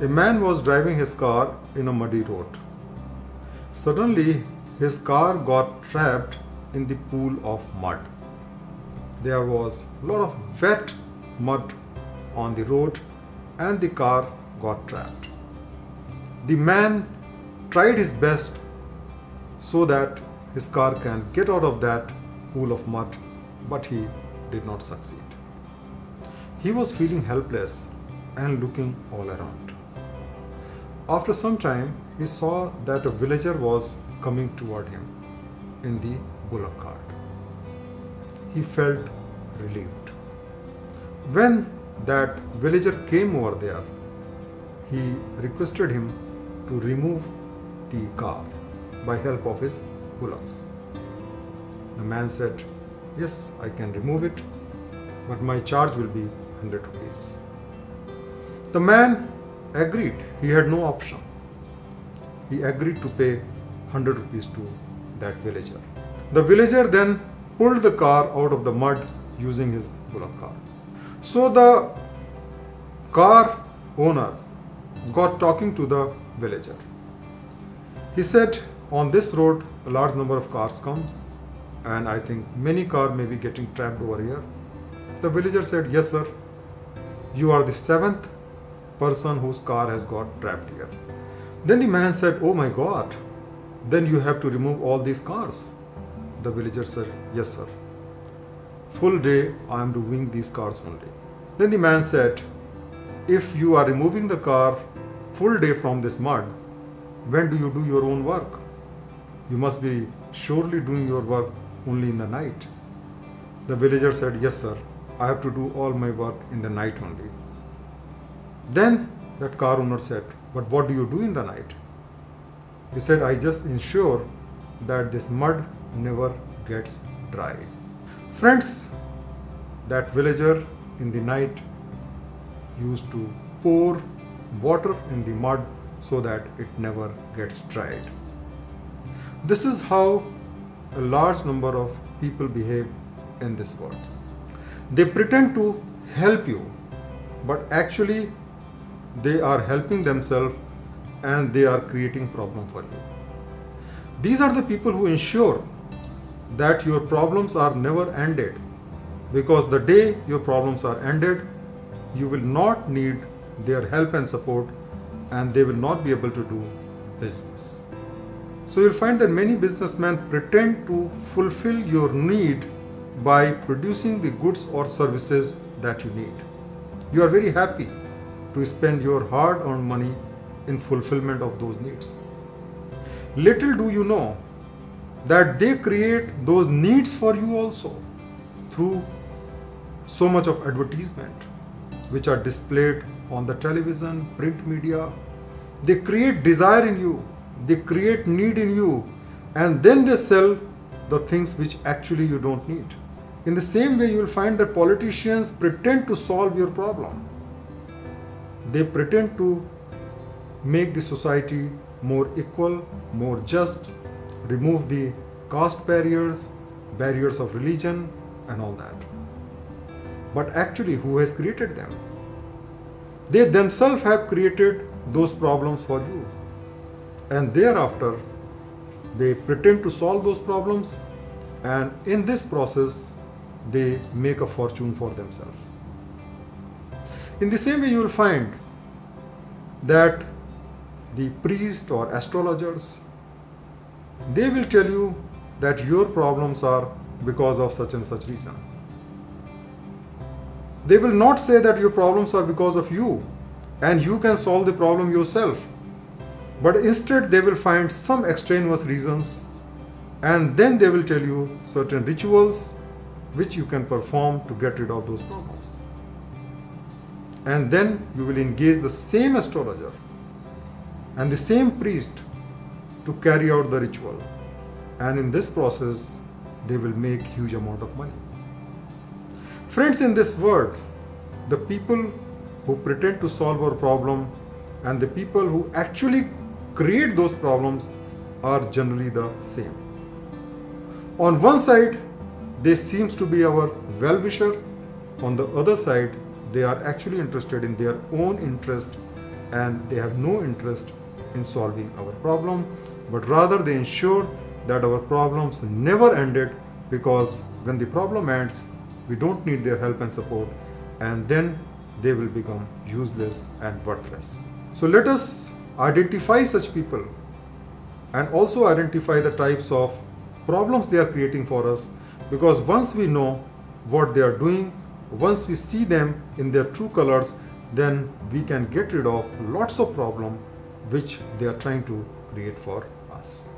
A man was driving his car in a muddy road. Suddenly, his car got trapped in the pool of mud. There was a lot of wet mud on the road and the car got trapped. The man tried his best so that his car can get out of that pool of mud, but he did not succeed. He was feeling helpless and looking all around. After some time, he saw that a villager was coming toward him in the bullock cart. He felt relieved. When that villager came over there, he requested him to remove the car by help of his bullocks. The man said, Yes, I can remove it, but my charge will be 100 rupees. The man agreed, he had no option. He agreed to pay 100 rupees to that villager. The villager then pulled the car out of the mud using his bullock cart. So the car owner got talking to the villager. He said, On this road, a large number of cars come, and I think many cars may be getting trapped over here. The villager said, Yes, sir. You are the seventh person whose car has got trapped here. Then the man said, Oh my god, then you have to remove all these cars. The villager said, Yes, sir. Full day I am removing these cars only. Then the man said, If you are removing the car full day from this mud, when do you do your own work? You must be surely doing your work only in the night. The villager said, Yes, sir, I have to do all my work in the night only. Then that car owner said, But what do you do in the night? He said, I just ensure that this mud never gets dry. Friends, that villager in the night used to pour water in the mud so that it never gets dried. This is how a large number of people behave in this world. They pretend to help you, but actually they are helping themselves and they are creating problem for you. These are the people who ensure that your problems are never ended because the day your problems are ended, you will not need their help and support and they will not be able to do business. So you'll find that many businessmen pretend to fulfill your need by producing the goods or services that you need. You are very happy to spend your hard earned money in fulfillment of those needs. Little do you know that they create those needs for you also through so much of advertisement which are displayed on the television, print media. They create desire in you, they create need in you, and then they sell the things which actually you don't need. In the same way, you will find that politicians pretend to solve your problem. They pretend to make the society more equal, more just, remove the caste barriers, barriers of religion, and all that. But actually, who has created them? They themselves have created those problems for you. And thereafter, they pretend to solve those problems, and in this process, they make a fortune for themselves. In the same way, you will find that the priest or astrologers they will tell you that your problems are because of such and such reason. They will not say that your problems are because of you and you can solve the problem yourself. But instead they will find some extraneous reasons and then they will tell you certain rituals which you can perform to get rid of those problems and then you will engage the same astrologer and the same priest to carry out the ritual. And in this process they will make huge amount of money. Friends in this world the people who pretend to solve our problem and the people who actually create those problems are generally the same. On one side they seems to be our well wisher on the other side they are actually interested in their own interest and they have no interest in solving our problem, but rather they ensure that our problems never ended because when the problem ends, we don't need their help and support, and then they will become useless and worthless. So let us identify such people and also identify the types of problems they are creating for us because once we know what they are doing, once we see them in their true colors, then we can get rid of lots of problem which they are trying to create for us.